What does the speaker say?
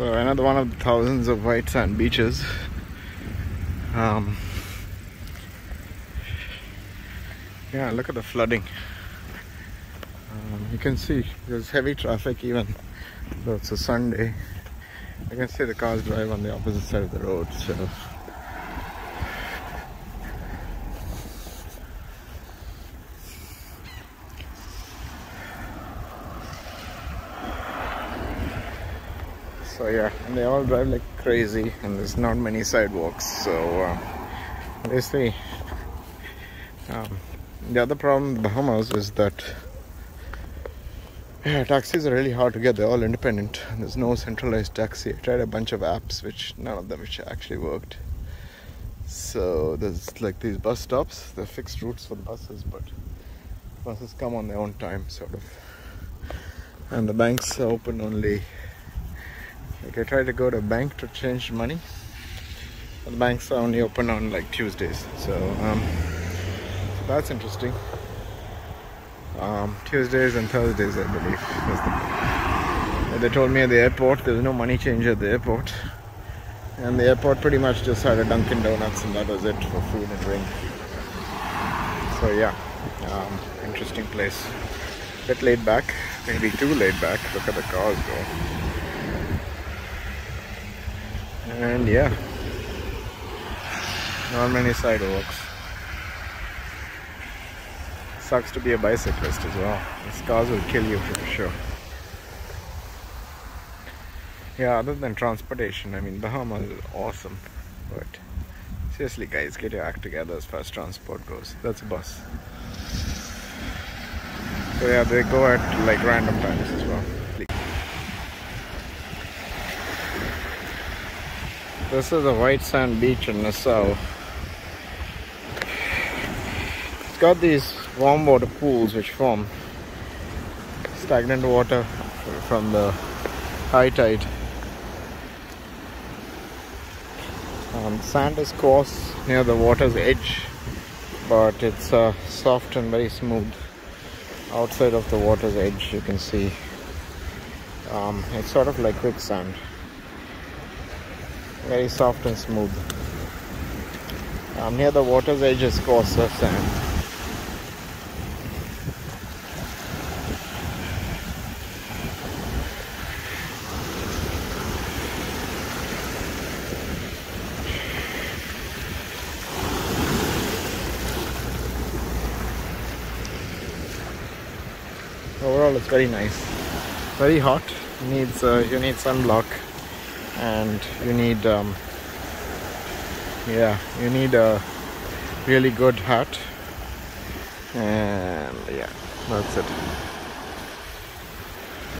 So another one of the thousands of white sand beaches. Um, yeah, look at the flooding. Um, you can see there's heavy traffic even though it's a Sunday. You can see the cars drive on the opposite side of the road. So so yeah and they all drive like crazy and there's not many sidewalks so uh, um, the other problem in Bahamas is that yeah, taxis are really hard to get. They're all independent. There's no centralized taxi. I tried a bunch of apps which none of them which actually worked. So there's like these bus stops. They're fixed routes for the buses but buses come on their own time sort of. And the banks are open only like I tried to go to a bank to change money. The banks are only open on like Tuesdays, so, um, so that's interesting. Um, Tuesdays and Thursdays, I believe. The, they told me at the airport there's no money change at the airport, and the airport pretty much just had a Dunkin' Donuts, and that was it for food and drink. So yeah, um, interesting place. Bit laid back, maybe too laid back. Look at the cars go and yeah. Not many sidewalks. Sucks to be a bicyclist as well. These cars will kill you for sure. Yeah other than transportation I mean Bahamas is awesome. But seriously guys get your act together as far as transport goes. That's a bus. So yeah they go at like random times as well This is a white sand beach in Nassau. It's got these warm water pools which form stagnant water from the high tide. Um, sand is coarse near the water's edge, but it's uh, soft and very smooth. Outside of the water's edge, you can see um, it's sort of like quicksand very soft and smooth. Um, near the water's edge is coarser sand overall it's very nice. Very hot. Needs uh, you need sunblock and you need um, yeah you need a really good hat. And yeah that's it